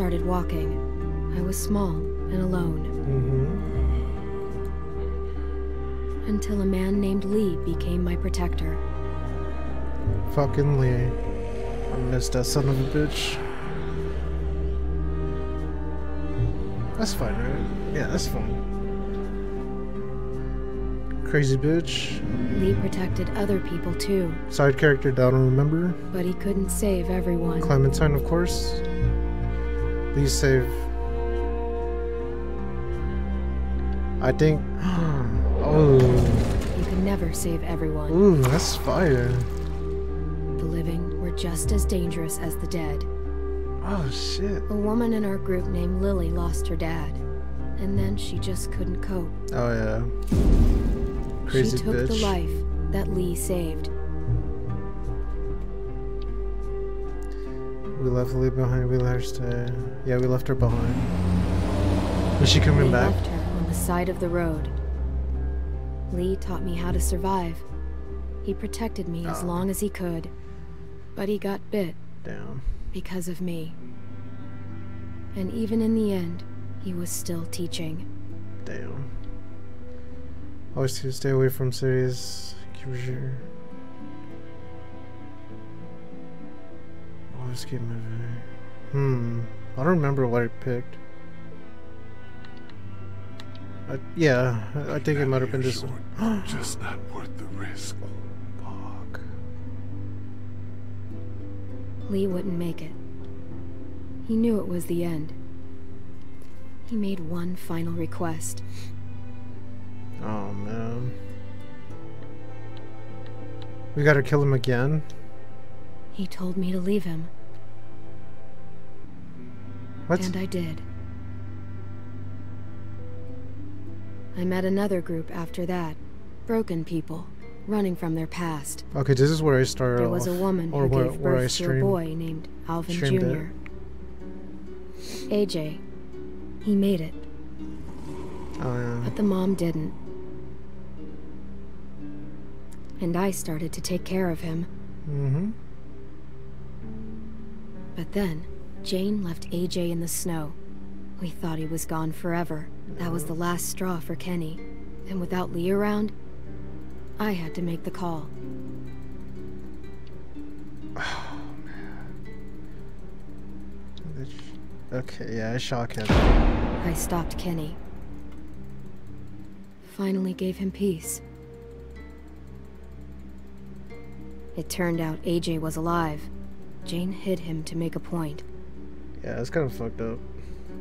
started walking. I was small and alone. Mm-hmm. Until a man named Lee became my protector. Fucking Lee. I missed that son of a bitch. That's fine, right? Yeah, that's fine. Crazy bitch. Lee protected other people too, Side character, that I don't remember. but he couldn't save everyone. Clementine, of course. Please save. I think. oh. You can never save everyone. Ooh, that's fire. The living were just as dangerous as the dead. Oh shit. A woman in our group named Lily lost her dad, and then she just couldn't cope. Oh yeah. Crazy she took bitch. the life that Lee saved. We left Lily behind. We let her stay. Yeah, we left her behind. Is she coming we back? left her on the side of the road. Lee taught me how to survive. He protected me as Oh. long as he could, but he got bit Damn. because of me. And even in the end, he was still teaching. Damn. Always to stay away from cities. Keep your. Always keep moving. Hmm. I don't remember what I picked. I, yeah, I, I think it might have been this. Short, just not worth the risk. Fuck. Lee wouldn't make it. He knew it was the end. He made one final request. Oh man. We gotta kill him again? He told me to leave him, What? and I did. I met another group after that. Broken people, running from their past. Okay, this is where I started There was a woman or who where, gave birth to a boy named Alvin streamed it. Jr. AJ. He made it, Oh yeah. but the mom didn't. And I started to take care of him. Mm-hmm. But then, Jane left AJ in the snow. We thought he was gone forever. That was the last straw for Kenny. And without Lee around, I had to make the call. Oh, man. Okay, yeah, I shot him. I stopped Kenny. Finally gave him peace. It turned out AJ was alive. Jane hid him to make a point. Yeah, it's kind of fucked up.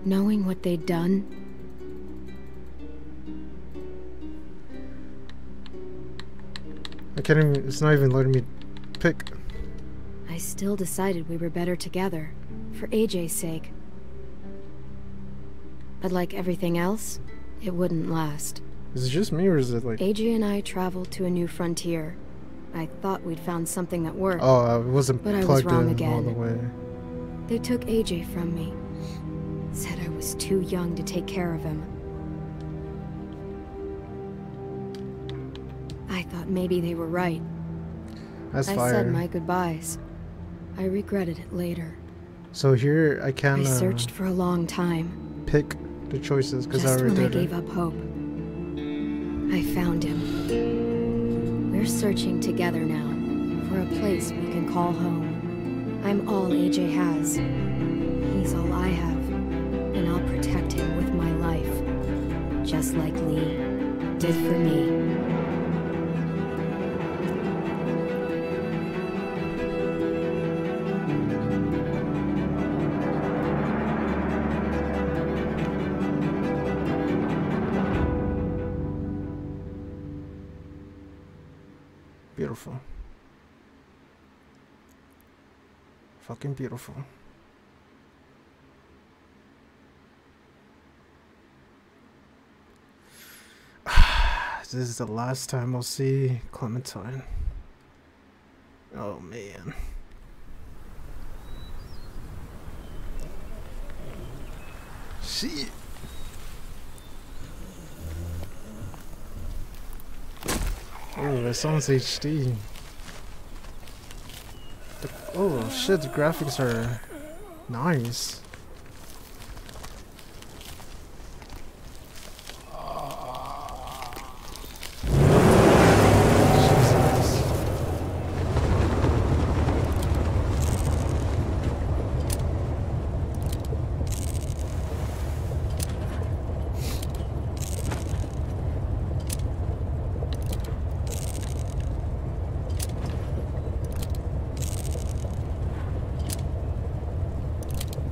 Knowing what they'd done, I can't even. It's not even letting me pick. I still decided we were better together, for AJ's sake. But like everything else, it wouldn't last. Is it just me or is it like? AJ and I traveled to a new frontier. I thought we'd found something that worked. Oh, I wasn't But I was wrong in all again. the way. They took AJ from me. Said I was too young to take care of him. I thought maybe they were right. That's I fire. said my goodbyes. I regretted it later. So here I can I uh, searched for a long time, pick the choices because I already when I gave it. up hope. I found him. We're searching together now for a place we can call home. I'm all AJ has. He's all I have, and I'll protect him with my life, just like Lee did for me. Fucking beautiful. this is the last time I'll see Clementine. Oh man. Shit. Oh, that sounds HD. The, oh shit, the graphics are nice.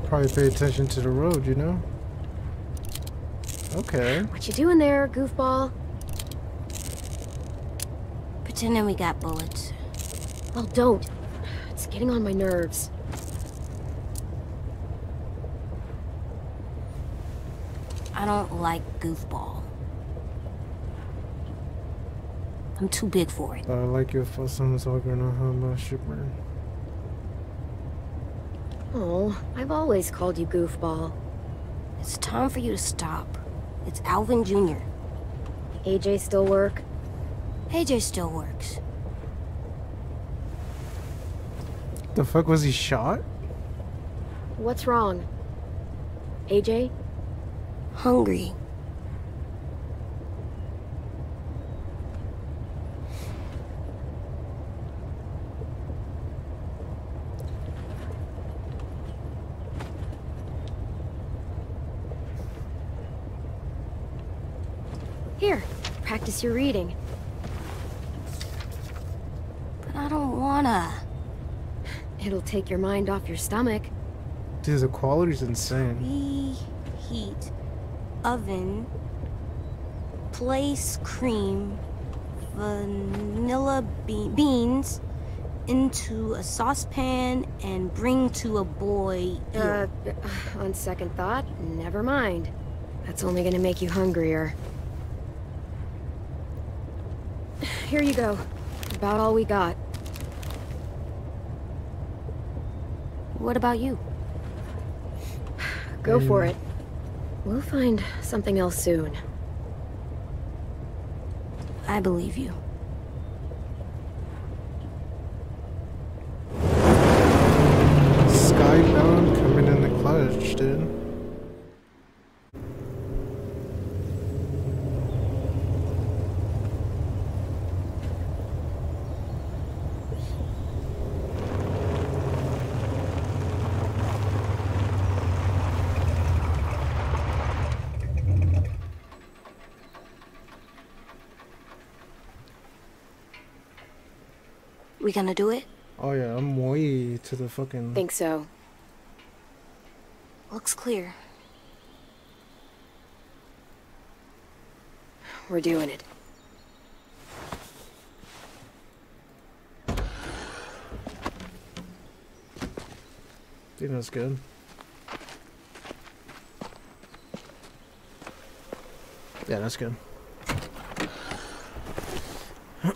probably pay attention to the road, you know? Okay. What you doing there, goofball? Pretending we got bullets. Well, don't. It's getting on my nerves. I don't like goofball. I'm too big for it. I like your fussing talking on how much shipper. Oh, I've always called you goofball. It's time for you to stop. It's Alvin Jr. AJ still work? AJ still works. The fuck was he shot? What's wrong? AJ? Hungry. Here, practice your reading. But I don't wanna. It'll take your mind off your stomach. Dude, the quality's insane. Reheat. Oven. Place cream. Vanilla be beans into a saucepan and bring to a boil. Uh, on second thought, never mind. That's only gonna make you hungrier. Here you go. About all we got. What about you? Go for Mm. it. We'll find something else soon. I believe you. Skybound coming in the clutch, dude. We gonna do it? Oh yeah, I'm way to the fucking. Think so. Looks clear. We're doing it. think that's good. Yeah, that's good.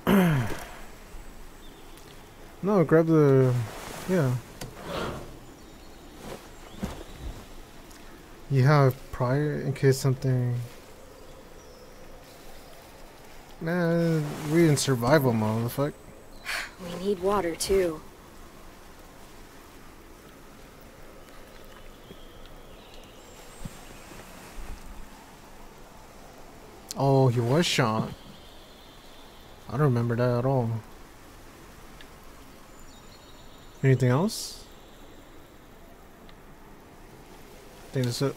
no, grab the. Yeah. You have prior in case something. Man, we in survival mode. The fuck. We need water, too. Oh, he was shot. I don't remember that at all. Anything else? I think that's it.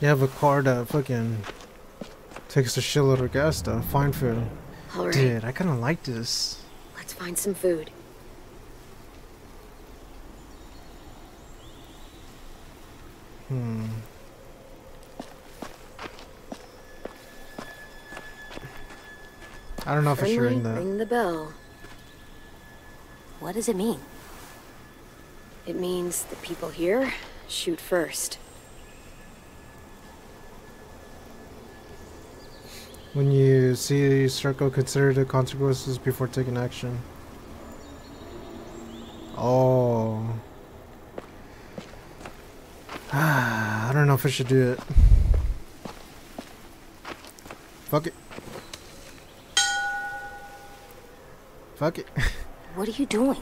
You have a car that fucking takes a shitload of gas though. Fine food. All right, Dude, I kinda like this. let's find some food. Hmm. I don't know sure Friendly, in that. ring the bell. What does it mean? It means the people here shoot first. When you see a circle, consider the consequences before taking action. Oh. I don't know if I should do it. Fuck it. Fuck it. What are you doing?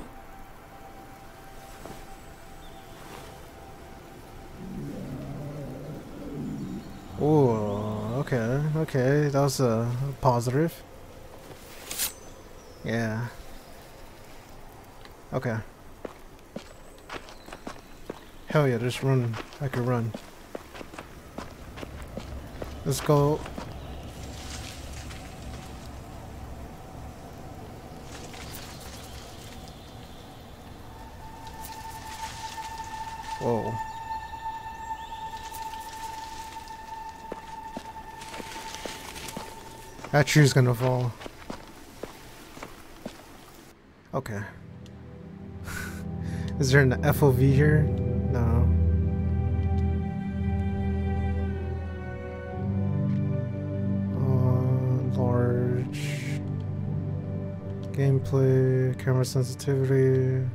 Oh, okay, okay, that was a positive. Yeah. Okay. Hell yeah, just run. I could run. Let's go. That tree's gonna fall. Okay. Is there an FOV here? No. Uh, large. Gameplay, camera sensitivity.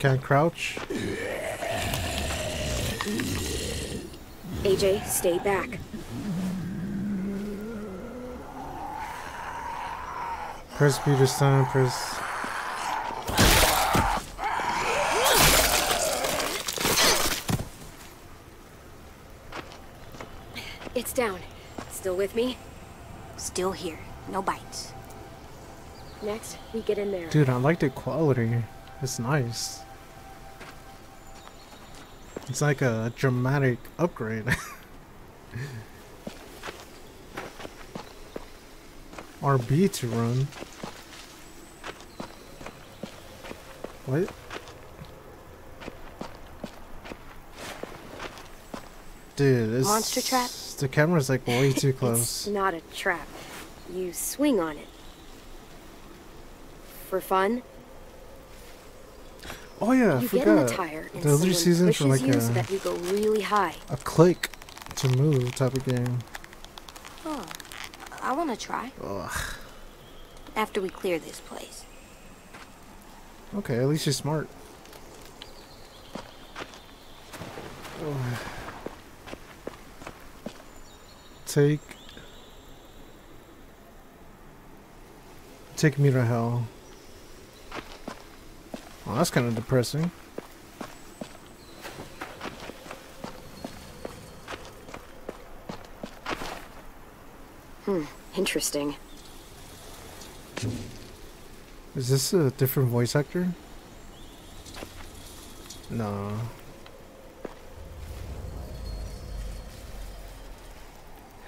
Can't crouch. AJ, stay back. Press B to press. It's down. Still with me? Still here. No bites. Next, we get in there. Dude, I like the quality. It's nice. It's like a dramatic upgrade. RB to run. What? Dude, this Monster trap? The camera's like way too close. It's close. not a trap. You swing on it. For fun, Oh yeah, I you get in the tire and The other seasons pushes like you a- so that you go really high. A click to move type of game. Oh, I want to try. Ugh. After we clear this place. Okay, at least you're smart. Ugh. Take. Take me to hell. Well, that's kind of depressing. Hmm, interesting. Is this a different voice actor? No.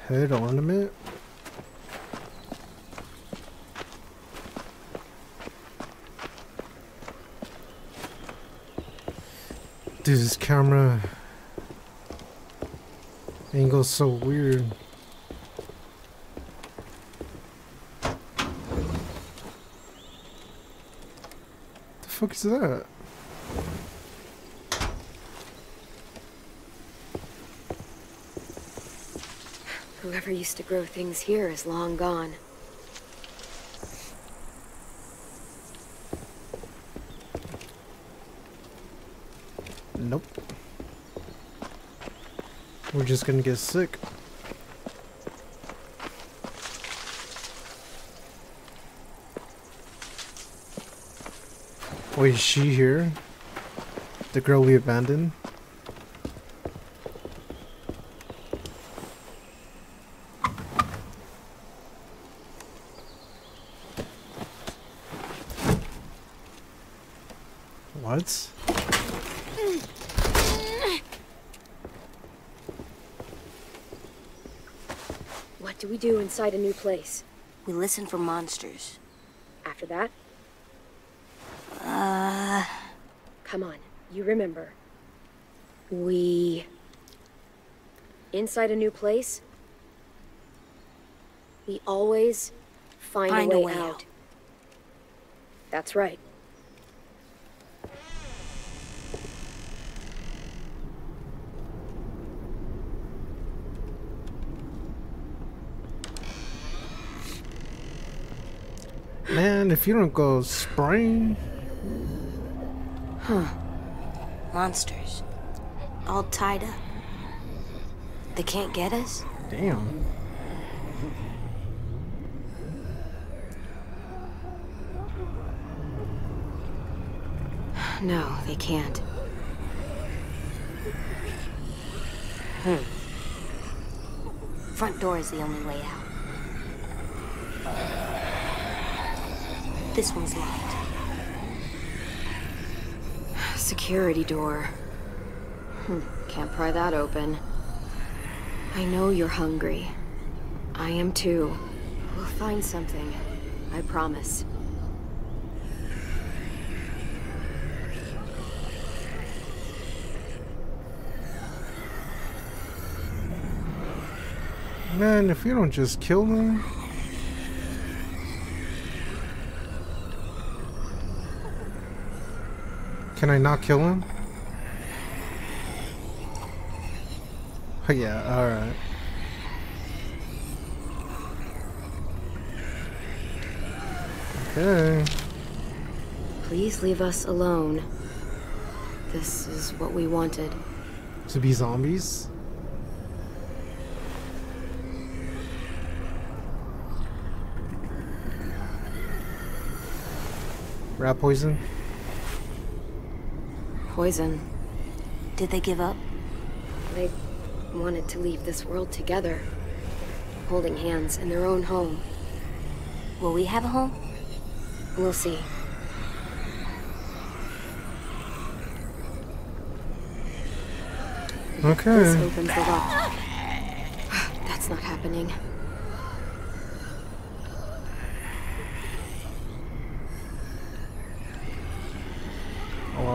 Head ornament? Dude, this camera angle's so weird. The fuck is that? Whoever used to grow things here is long gone. Nope. We're just gonna get sick. Wait, is she here? The girl we abandoned? What? What do we do place? We listen for monsters. After that, Uh, come on, you remember. We. Inside a new place, we always find, Find a a way, way out. out. That's right. Man, if you don't go spraying, monsters. All tied up. They can't get us? damn. No, they can't. Hmm. Front door is the only way out. This one's locked. Security door. Hmm, can't pry that open. I know you're hungry. I am too. We'll find something. I promise. Man, if you don't just kill them. Can I not kill him? Oh, yeah, alright. Okay. Please leave us alone. This is what we wanted. To be zombies? Rat poison? Poison. Did they give up? They wanted to leave this world together. Holding hands in their own home. Will we have a home? We'll see. This Okay. opens the lock. That's not happening.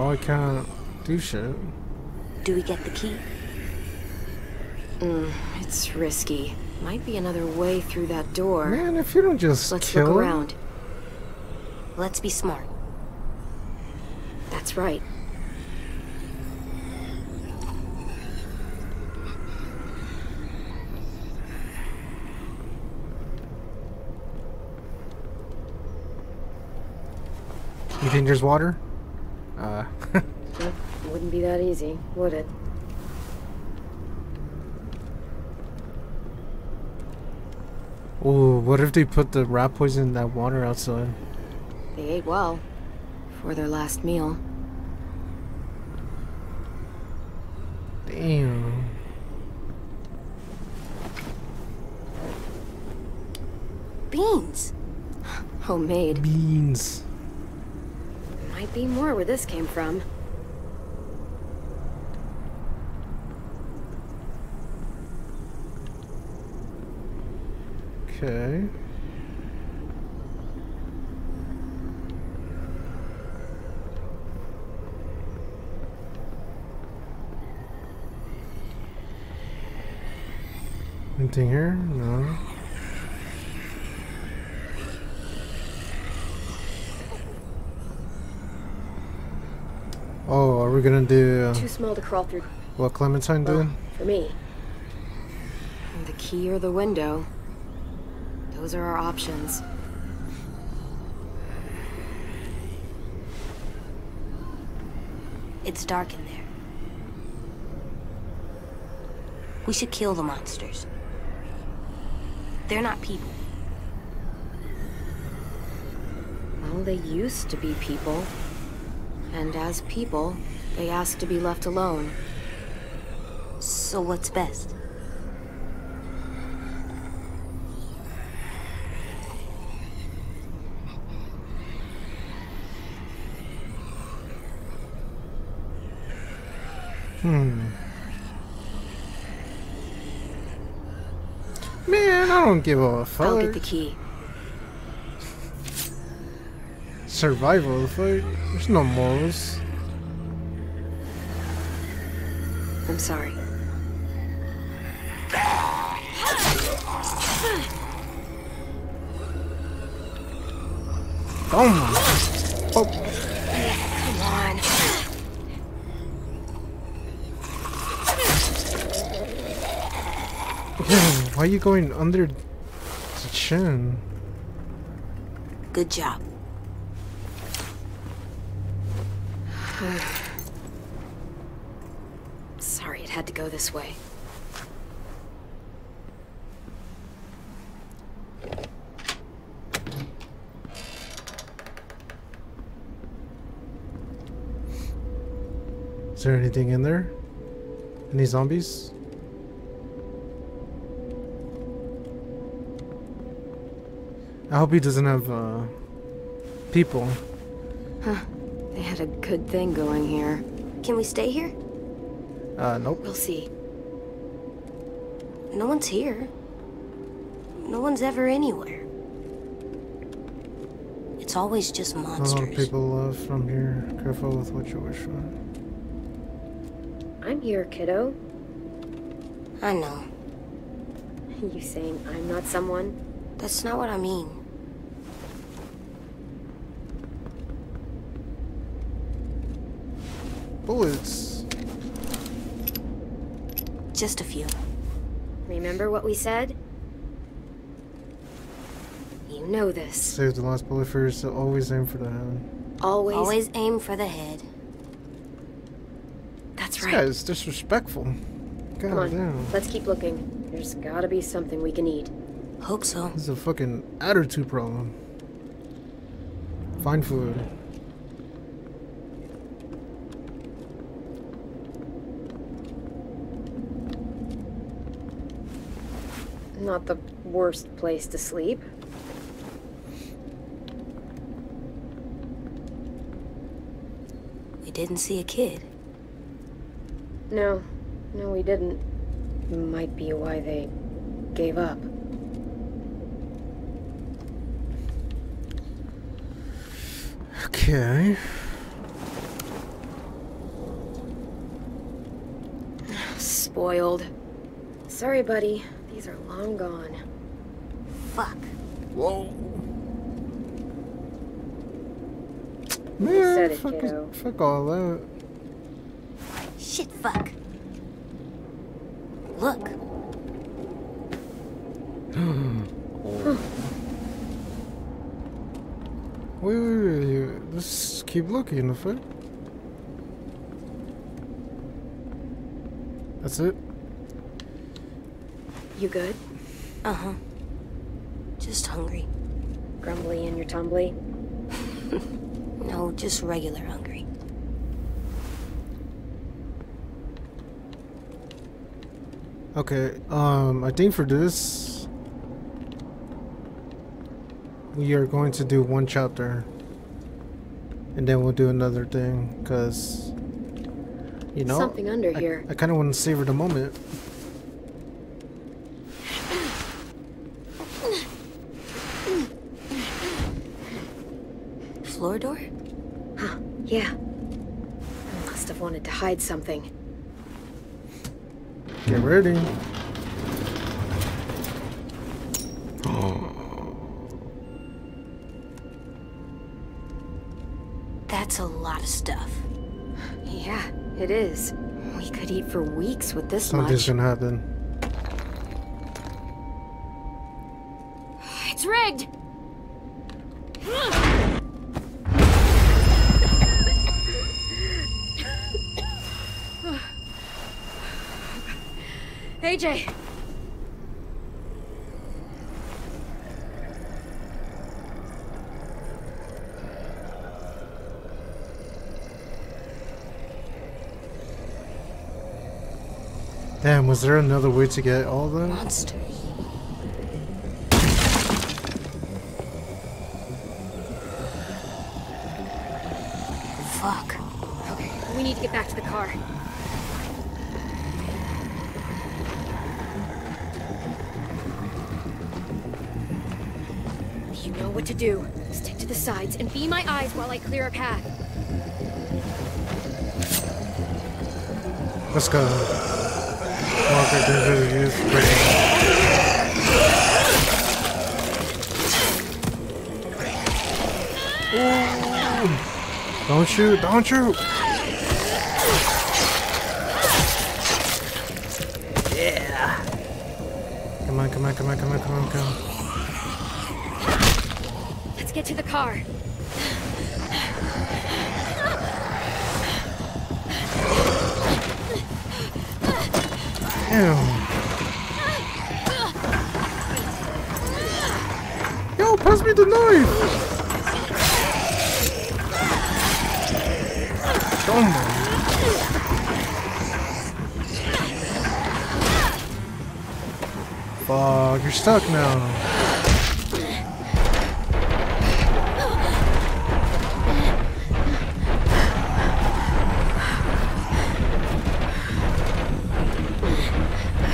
I can't do shit. Do we get the key? Mm, it's risky. Might be another way through that door. Man, if you don't just Let's kill look him- around. Let's be smart. That's right. You think there's water? Wouldn't be that easy, would it? oh, what if they put the rat poison in that water outside? They ate well. For their last meal. Damn. Beans! Homemade. Beans. Might be more where this came from. Okay. Anything here? No. Oh, are we gonna do uh, Too small to crawl through what Clementine did? Well, for me. The key or the window. Those are our options. It's dark in there. We should kill the monsters. They're not people. Well, they used to be people. And as people, they asked to be left alone. So what's best? Hmm. Man, I don't give a fuck. I'll get the key. Survival of the fight. There's no morals. I'm sorry. Oh, are you going under the chin? Good job. Sorry it had to go this way. Is there anything in there? Any zombies? I hope he doesn't have uh, people. Huh. They had a good thing going here. Can we stay here? Uh, nope. We'll see. No one's here. no one's ever anywhere. It's always just A lot of people love from here. Careful with what you wish for. I'm here, kiddo. I know. You saying I'm not someone? That's not what I mean. Bullets. Just a few. Remember what we said? You know this. Save the last bullet for yourself. Always aim for the head. Always. Always aim for the head. That's This right. guy is disrespectful. God Come on, damn. let's keep looking. There's gotta be something we can eat. Hope so. This is a fucking attitude problem. Find food. Not the worst place to sleep. We didn't see a kid. No, no, we didn't. Might be why they gave up. Okay. Spoiled. Sorry, buddy. These are long gone. Fuck. Whoa. said Man, it, fuck, is- fuck all that. Shit, fuck. Look. Wait, wait, wait. wait. Let's keep looking. The fuck? That's it? You good? Uh huh. Just hungry. Grumbly in your tumbly? No, just regular hungry. Okay, um, I think for this, we are going to do one chapter, and then we'll do another thing, cause you know, Something under I, here. I kind of want to savor the moment. Floor door? Huh, yeah. Must have wanted to hide something. Get ready. That's a lot of stuff. Yeah, it is. We could eat for weeks with this Something's much. gonna happen. AJ! Damn, was there another way to get all that? Monsters. Fuck. Okay, we need to get back to the car. You know what to do. Stick to the sides and be my eyes while I clear a path. Let's go. Is. Don't shoot, don't shoot! Yeah! Come on, come on, come on, come on, come on, come on. To the car. Damn. Yo, pass me the knife! On. Fuck, you're stuck now.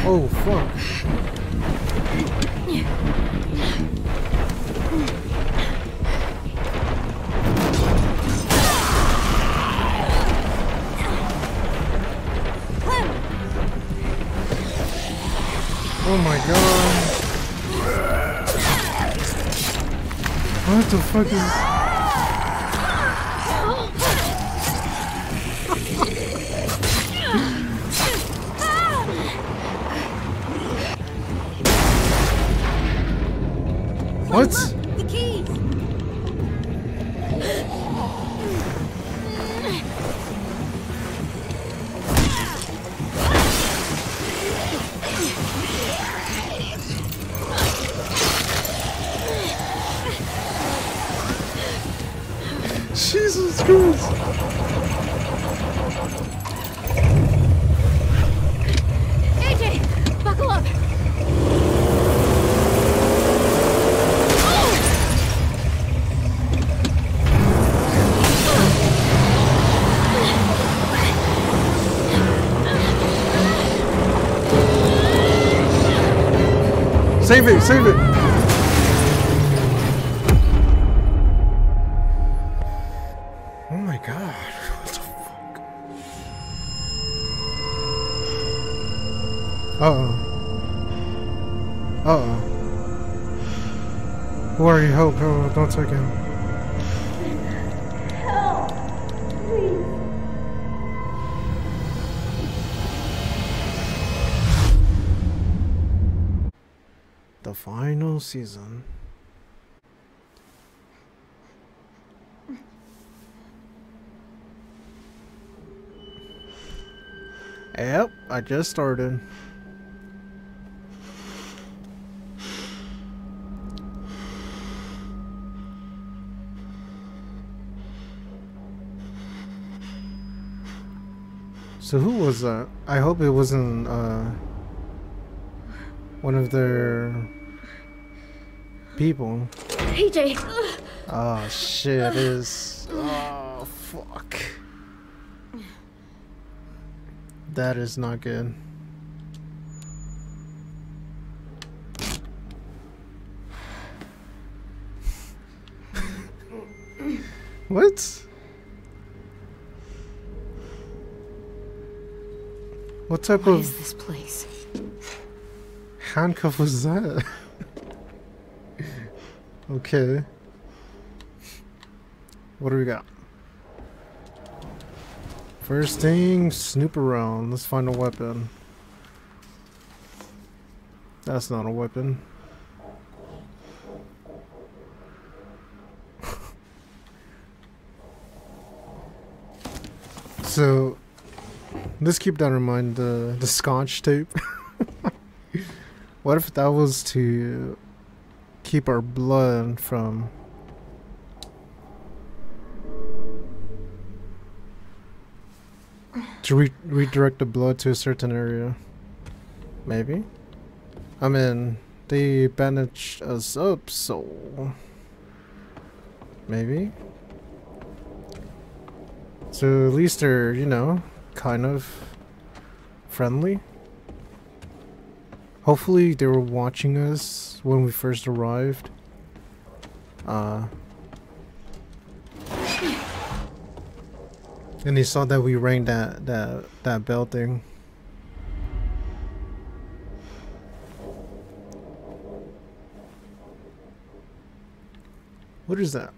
Oh, fuck. Oh my god. What the fuck is... Save it, save it. Oh my god. What the fuck? Uh-oh. Uh-oh. Who are you? Help, help, don't take him. Final season. Yep, I just started. So who was that? I hope it wasn't uh one of their people. AJ, Oh shit, it is. Oh fuck. That is not good. what? What type what of is this place? handcuff was that? okay. What do we got? First thing, snoop around. Let's find a weapon. That's not a weapon. so, let's keep that in mind. The the scotch tape. what if that was to keep our blood from to re- redirect the blood to a certain area. Maybe. I mean, they bandaged us up, so maybe. So at least they're, you know, kind of friendly. Hopefully they were watching us when we first arrived. Uh And they saw that we rang that that that bell thing. What is that?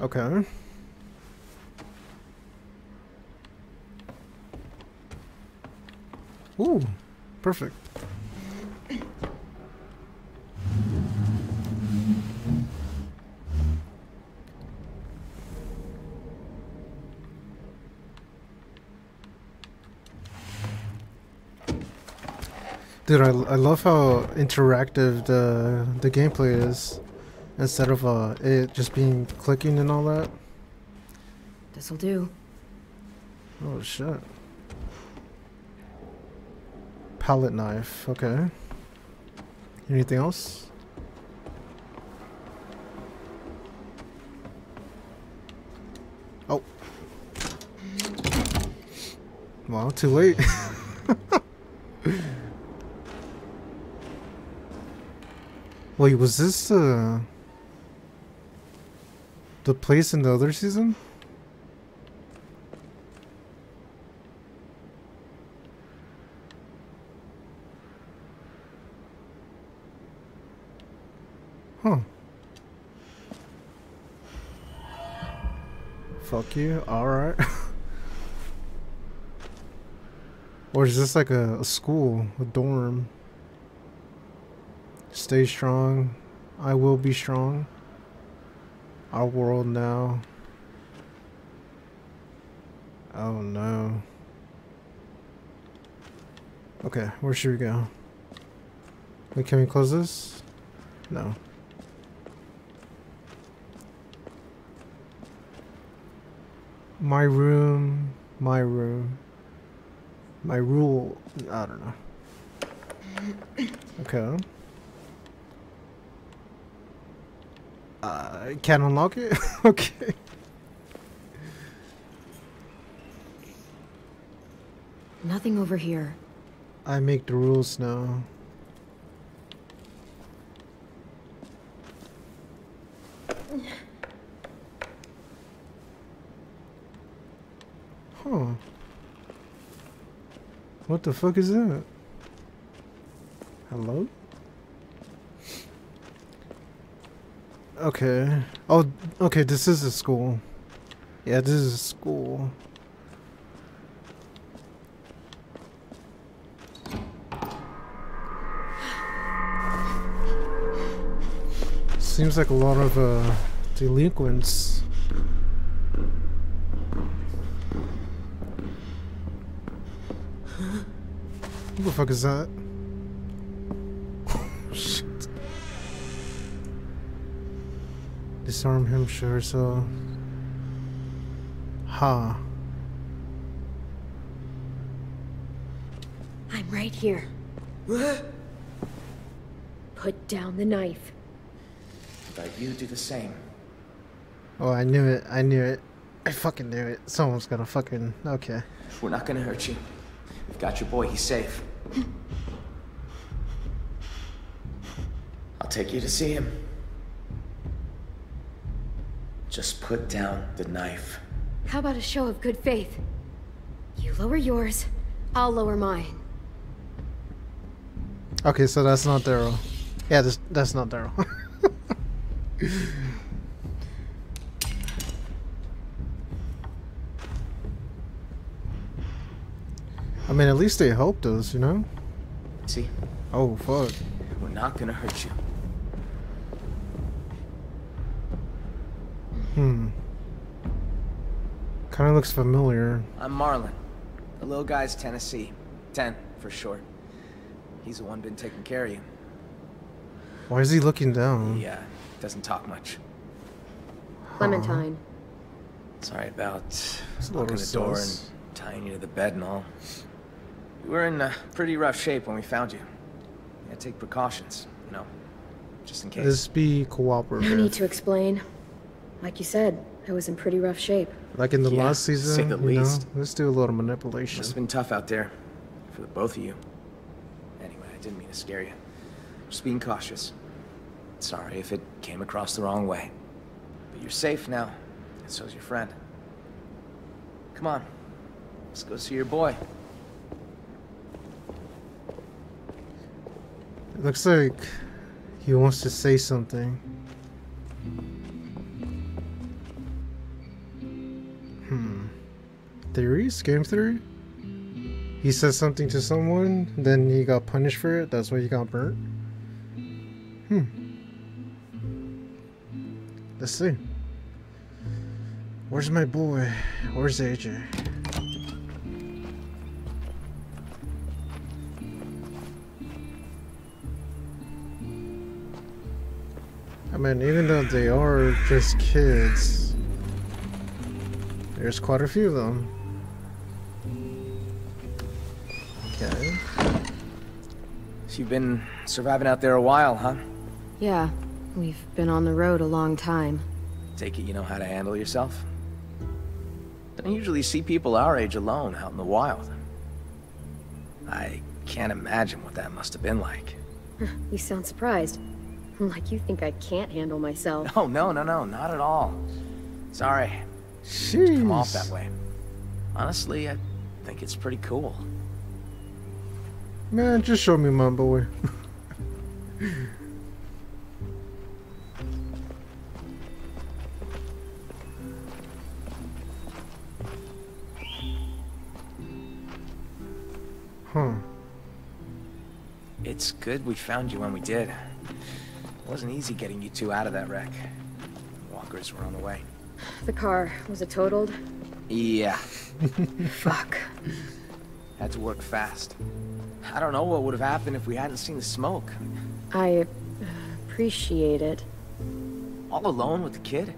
Okay. Ooh, perfect. Dude, I, I love how interactive the the gameplay is, instead of uh it just being clicking and all that. This'll do. Oh shit. Palette knife, okay. Anything else? Oh. Well, too late. Wait, was this uh the place in the other season? You. Alright. or is this like a, a school, a dorm? Stay strong. I will be strong. Our world now. Oh no. Okay, where should we go? Wait, can we close this? No. My room, my room. My rule, I don't know. Okay. Uh, can't unlock it? okay. Nothing over here. I make the rules now. Huh. What the fuck is that? Hello? Okay. Oh, okay, this is a school. Yeah, this is a school. Seems like a lot of uh, delinquents. Who the fuck is that? Shit. Disarm him, sure, so. Ha. I'm right here. What? Put down the knife. But you do the same. Oh, I knew it. I knew it. I fucking knew it. Someone's gonna fucking. Okay. We're not gonna hurt you. We've got your boy, he's safe. I'll take you to see him. Just put down the knife. How about a show of good faith? You lower yours, I'll lower mine. Okay, so that's not Daryl. Yeah, this, that's not Daryl. I mean, at least they helped us, you know? See? Oh, fuck. We're not gonna hurt you. Hmm. Kind of looks familiar. I'm Marlon. The little guy's Tennessee. Ten, for short. He's the one been taking care of you. Why is he looking down? He, uh, doesn't talk much. Clementine. Sorry about locking the door and tying you to the bed and all. We were in uh, pretty rough shape when we found you. We had to take precautions, you know, just in case. This be cooperative. No need to explain. Like you said, I was in pretty rough shape. Like in the Yeah, last say season, the you know? least. Let's do a little manipulation. Must have been tough out there for the both of you. Anyway, I didn't mean to scare you. Just being cautious. Sorry if it came across the wrong way. But you're safe now, and so's your friend. Come on, let's go see your boy. It looks like he wants to say something. Theories? Game theory? He said something to someone, then he got punished for it, that's why he got burnt? Hmm. Let's see. Where's my boy? Where's AJ? I mean, even though they are just kids, there's quite a few of them. You've been surviving out there a while, huh? Yeah, we've been on the road a long time. Take it you know how to handle yourself? Don't usually see people our age alone out in the wild. I can't imagine what that must have been like. You sound surprised. Like you think I can't handle myself. Oh, no, no, no, not at all. Sorry, come off that way. Honestly, I think it's pretty cool. Man, just show me my boy. huh. It's good we found you when we did. It wasn't easy getting you two out of that wreck. Walkers were on the way. The car, was it totaled? Yeah. Fuck. Had to work fast. I don't know what would have happened if we hadn't seen the smoke. I uh, appreciate it. All alone with the kid?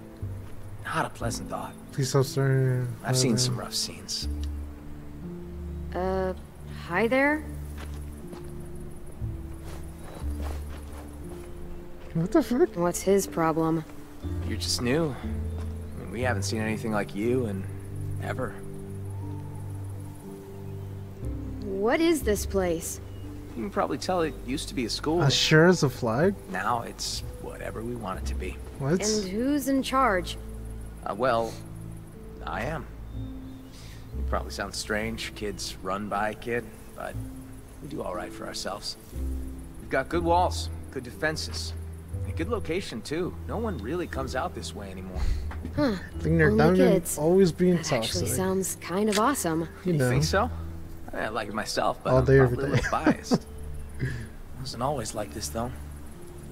Not a pleasant thought. Please stop staring. I've seen some rough scenes. Uh, hi there? What the fuck? What's his problem? You're just new. I mean, we haven't seen anything like you in ever. What is this place? You can probably tell it used to be a school. As sure as a flag? Now it's whatever we want it to be. What? And who's in charge? Uh, well, I am. It probably sounds strange, kids run by a kid, but we do all right for ourselves. We've got good walls, good defenses, and good location too. No one really comes out this way anymore. Huh. I think they're Only down kids. always being That actually sounds kind of awesome. You You think so? I like it myself, but All I'm day, every probably a little biased. Wasn't always like this though.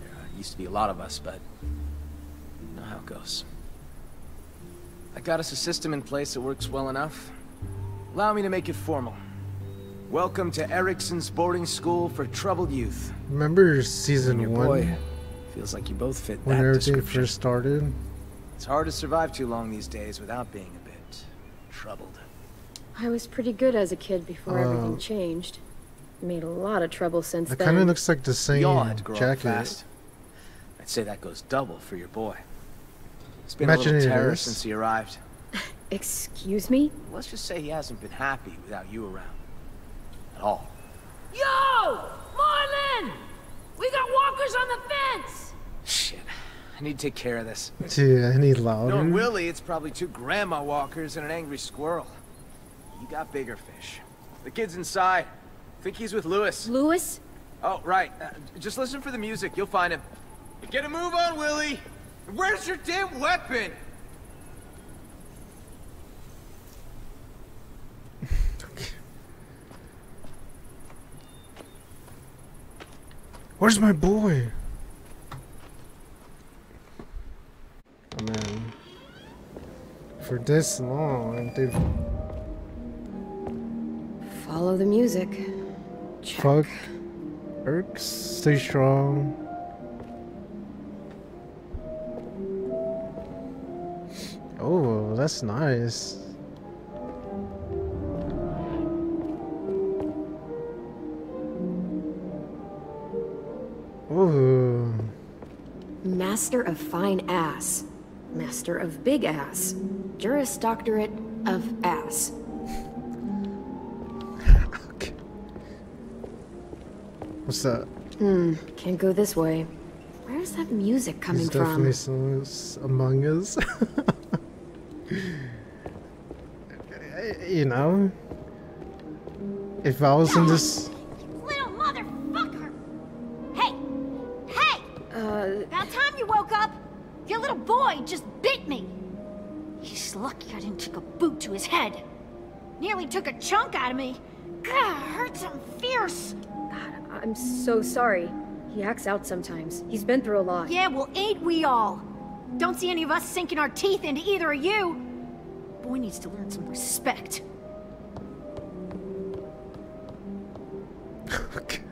There used to be a lot of us, but you know how it goes. I got us a system in place that works well enough. Allow me to make it formal. Welcome to Ericson's boarding school for troubled youth. Remember season Your one boy feels like you both fit when that everything first started? It's hard to survive too long these days without being a bit troubled. I was pretty good as a kid before Uh, everything changed. Made a lot of trouble since It then. kind of looks like the same We all had to grow up jacket. fast. I'd say that goes double for your boy. It's been Imagine a it little terror is. since he arrived. Excuse me? Let's just say he hasn't been happy without you around. At all. Yo! Marlon! We got walkers on the fence! Shit. I need to take care of this. Gee, any louder? Knowing Willy, it's probably two grandma walkers and an angry squirrel. You got bigger fish. The kid's inside. Think he's with Louis. Louis? Oh, right. Uh, just listen for the music. You'll find him. Get a move on, Willy! Where's your damn weapon? Where's my boy? Oh man. For this long, they've Follow the music. Check. fuck. Erks, stay strong. Oh, that's nice. Ooh. Master of Fine Ass. Master of Big Ass. Juris Doctorate of Ass. What's that? Hmm, can't go this way. Where's that music coming He's from? definitely some s- among us. you know, if I was in this, so sorry. He acts out sometimes. He's been through a lot. Yeah, well, ain't we all? Don't see any of us sinking our teeth into either of you. Boy needs to learn some respect. Okay.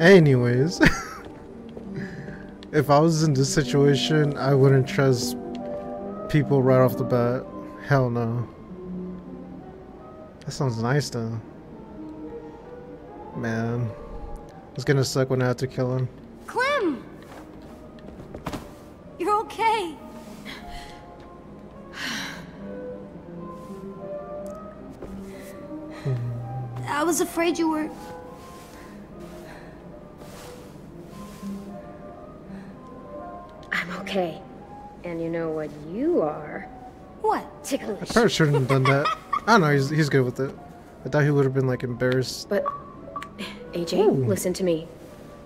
Anyways, if I was in this situation, I wouldn't trust people right off the bat. Hell no. That sounds nice though. Man, it's gonna suck when I have to kill him. Clem! You're okay. I was afraid you were. I'm okay. And you know what you are? What? Ticklish. Probably shouldn't have done that. I don't know, he's, he's good with it. I thought he would have been like embarrassed. But, AJ, Ooh. listen to me.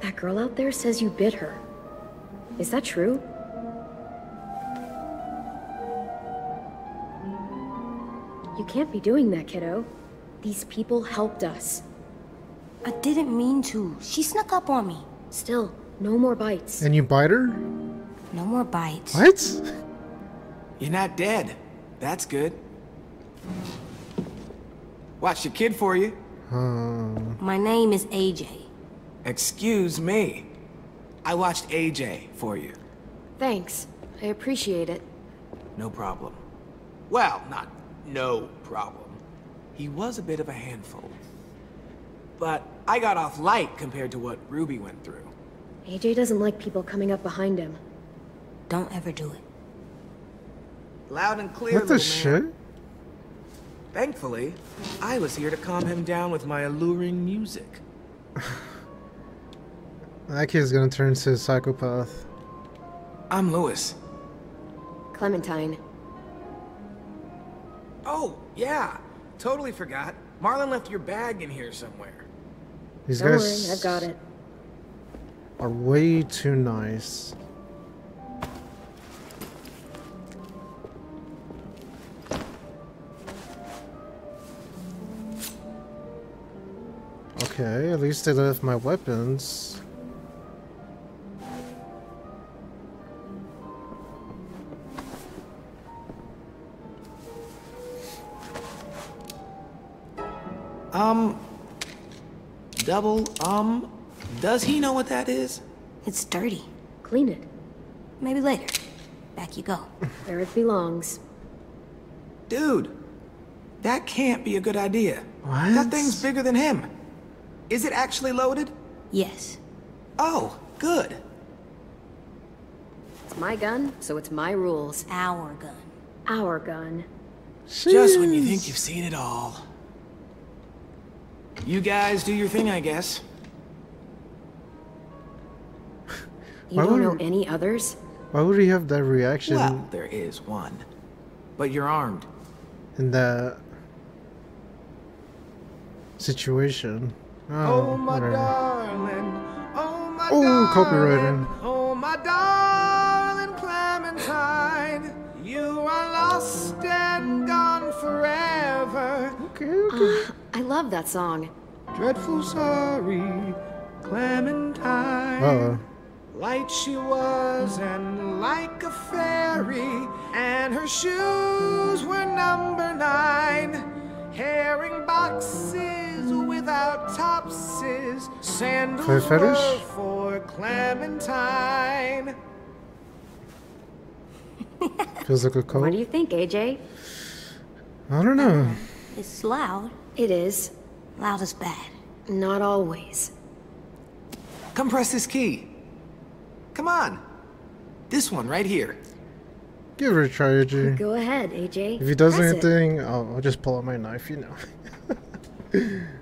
That girl out there says you bit her. Is that true? You can't be doing that, kiddo. These people helped us. I didn't mean to. She snuck up on me. Still, no more bites. And you bite her? No more bites. What? You're not dead. That's good. Watch your kid for you. Uh, My name is AJ. Excuse me. I watched AJ for you. Thanks. I appreciate it. No problem. Well, not no problem. He was a bit of a handful. But I got off light compared to what Ruby went through. AJ doesn't like people coming up behind him. Don't ever do it. Loud and clear, what the little man. Shit? Thankfully, I was here to calm him down with my alluring music. That kid's gonna turn into a psychopath. I'm Louis. Clementine. Oh, yeah. Totally forgot. Marlon left your bag in here somewhere. These Don't worry, guys I've got it. are way too nice. Okay, at least they left my weapons. Um. Double, um. Does he know what that is? It's dirty. Clean it. Maybe later. Back you go. Where it belongs. Dude, that can't be a good idea. What? That thing's bigger than him. Is it actually loaded? Yes. Oh, good. It's my gun, so it's my rules. Our gun. Our gun. Just when you think you've seen it all. You guys do your thing, I guess. You Why don't would- know any others? Why would he have that reaction Well, there is one. But you're armed. in that situation? Oh, oh my whatever. darling. Oh, my Ooh, darling. copyrighted. Oh, my darling Clementine. You are lost and gone forever. Okay, okay. Ah, I love that song. Dreadful sorry, Clementine. Uh-oh. Light she was and like a fairy, and her shoes were number nine. Herring boxes without topses, sandals were for Clementine. Feels like a cold. What do you think, AJ? I don't know. Uh, it's loud. It is. Loud is bad. Not always. Come press this key. Come on. This one right here. Give it a try, AJ. Go ahead, AJ. If he does Press anything, I'll, I'll just pull out my knife, you know.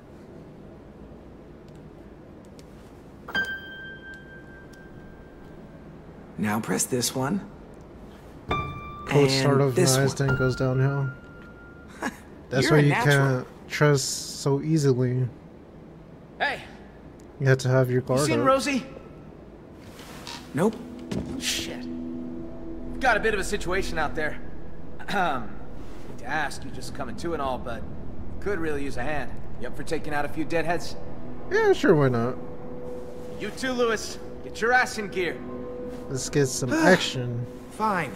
Now press this one. Cold start And of this eyes, one. then goes downhill. That's why you natural. can't trust so easily. Hey, You have to have your guard. you seen up. Rosie? Nope. Shit. Got a bit of a situation out there. Um, hate to ask, you just coming to and all, but could really use a hand. You up for taking out a few deadheads? Yeah, sure, why not? You too, Louis. Get your ass in gear. Let's get some action. Fine.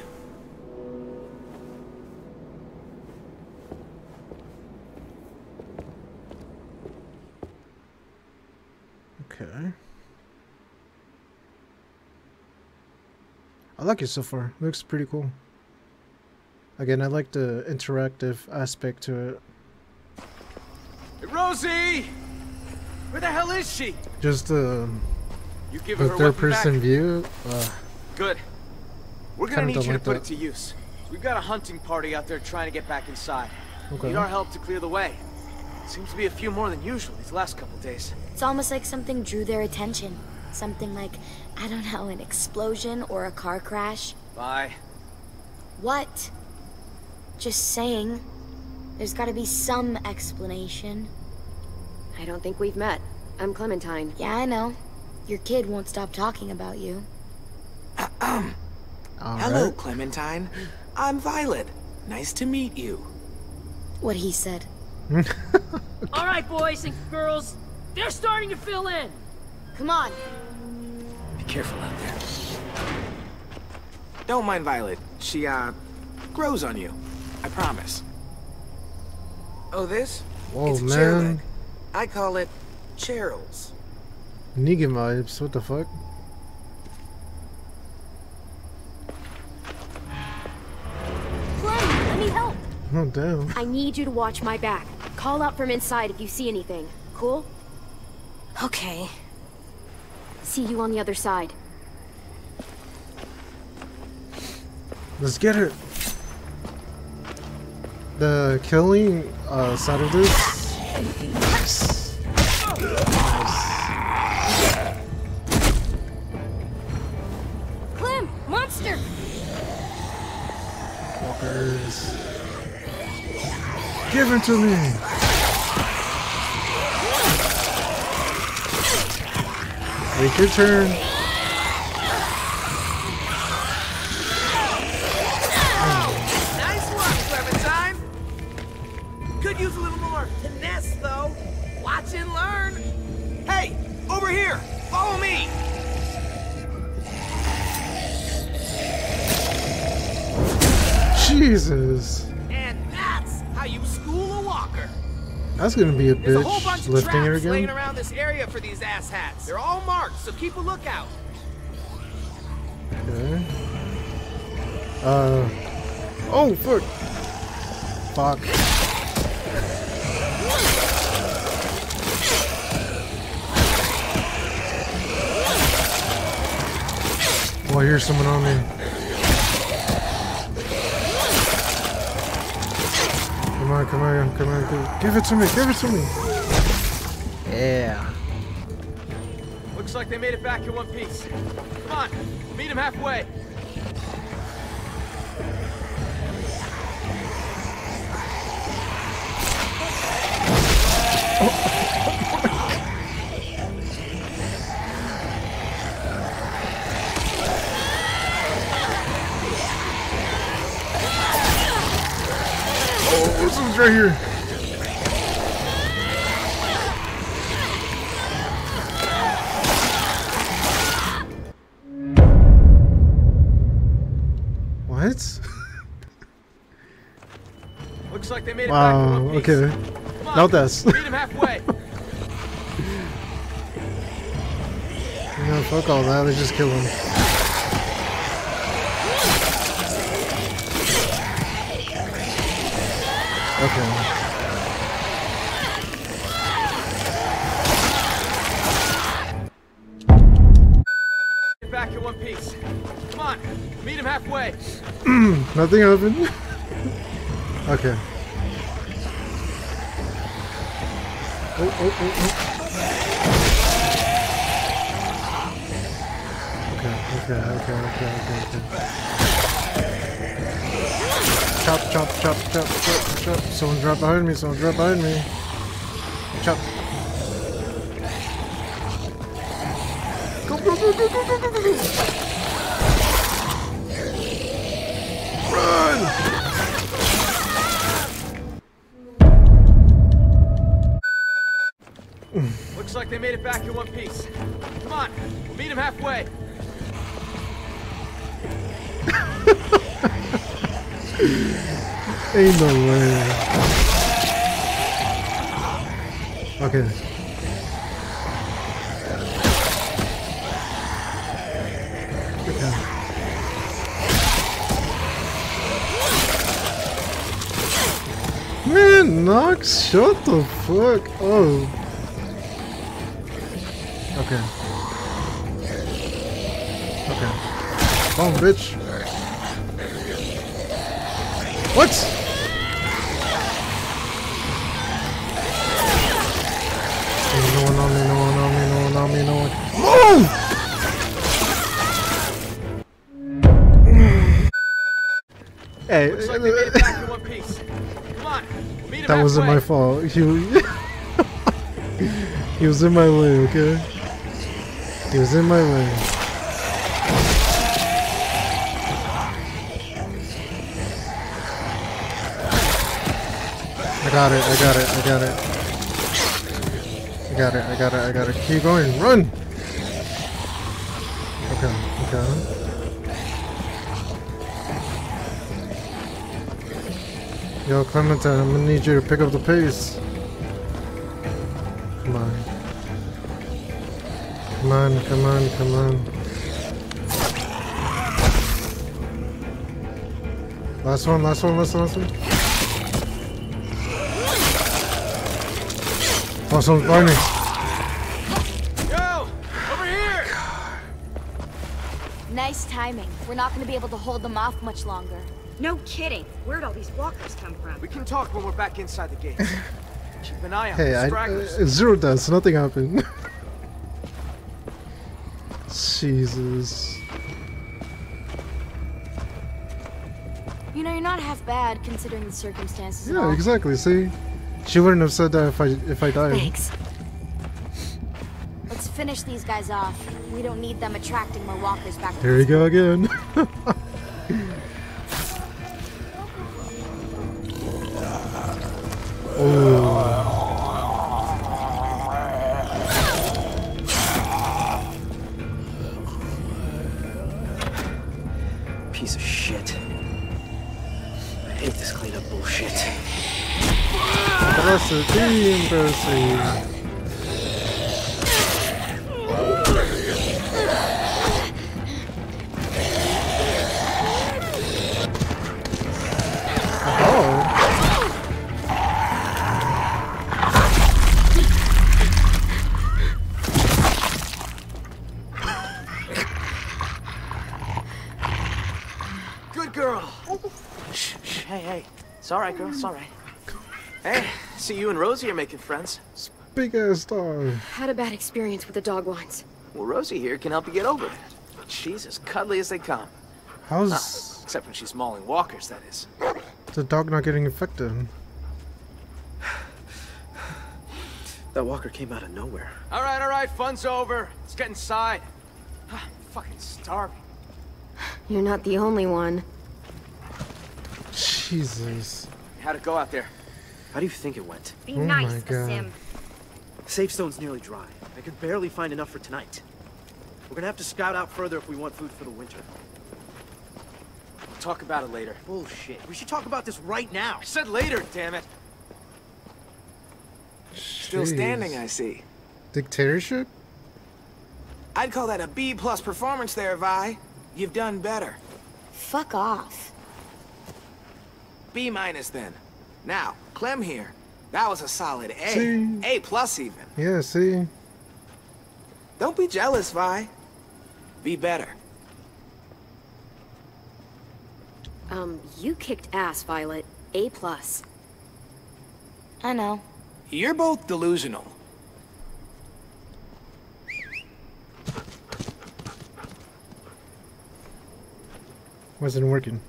Okay. I like it so far. Looks pretty cool. Again, I like the interactive aspect to it. Rosie! Where the hell is she? Just the, You give the her third weapon back? person view. Uh, Good. We're gonna need don't you to put that. it to use. We've got a hunting party out there trying to get back inside. Okay. Need our help to clear the way. Seems to be a few more than usual these last couple days. It's almost like something drew their attention. Something like, I don't know, an explosion or a car crash. Bye. What? Just saying. There's gotta be some explanation. I don't think we've met. I'm Clementine. Yeah, I know. Your kid won't stop talking about you. Um. Hello, alright. Clementine. I'm Violet. Nice to meet you. what he said. All right, boys and girls, they're starting to fill in. Come on. Be careful out there. Don't mind Violet. She, uh, grows on you. I promise. Oh, this? Whoa, it's a chair leg. I call it Cheryl's. Negan vibes. What the fuck? Clem, let me help. Oh damn. I need you to watch my back. Call out from inside if you see anything. Cool? Okay. See you on the other side. Let's get it. The killing uh, side of this. return to me. Make your turn. That's gonna be a There's a whole bunch bitch of lifting her traps laying again. around this area for these asshats. They're all marked, so keep a lookout. Okay. Uh. Oh fuck. Fuck. Oh, I hear someone on me. Come on, come on, come on, give- give it to me, give it to me. Yeah. Looks like they made it back in one piece. Come on, meet them halfway. Right here. What? Looks like they made it back Wow, okay. On, Now this. Meet them halfway. You fuck all that, let's just kill him. Nothing happened. okay. Oh, oh, oh, oh. Okay, okay, okay, okay, okay, okay. Chop, chop, chop, chop, chop, chop. Someone drop behind me, someone drop behind me. Chop. Go, go, go, go, go, go, go, go, go. Run! Looks like they made it back in one piece. Come on, we'll meet them halfway. Ain't no way. Okay. Okay. Nox, shut the fuck up. Okay. Okay. Come bitch. What? Fault. He, was- he was in my way, okay? He was in my way. I got it, I got it, I got it. I got it, I got it, I got it. Keep going, run! Okay, okay. Yo, Clementine, I'm gonna need you to pick up the pace. Come on. Come on, come on, come on. Last one, last one, last one, last one. Last one's Barney. Yo! Over here! Nice timing. We're not gonna be able to hold them off much longer. No kidding. Where'd all these walkers come from? We can talk when we're back inside the gates. Keep an eye on Hey, the I, stragglers. uh, zero deaths, nothing happened. Jesus. You know, you're not half bad considering the circumstances. and Yeah, all. exactly. See, she wouldn't have said that if I if I died. Thanks. Let's finish these guys off. We don't need them attracting more walkers back to Here we go again. It's all right, girl. It's all right. Hey, see you and Rosie are making friends. Big ass dog. Had a bad experience with the dog once. Well, Rosie here can help you get over it. She's as cuddly as they come. How's Ah, except when she's mauling walkers, that is. the dog not getting infected? That walker came out of nowhere. All right, all right. Fun's over. Let's get inside. Ah, I'm fucking starving. You're not the only one. Jesus. How'd it go out there? How do you think it went? Be Oh nice, my Sim. Safe stone's nearly dry. I could barely find enough for tonight. We're gonna have to scout out further if we want food for the winter. We'll talk about it later. Bullshit. We should talk about this right now. I said later, damn it. Still standing, I see. Dictatorship? I'd call that a B plus performance there, Vi. You've done better. Fuck off. B minus then. Now, Clem here. That was a solid A. See? A plus even. Yeah, see? Don't be jealous, Vi. Be better. Um, you kicked ass, Violet. A plus. I know. You're both delusional. Wasn't working.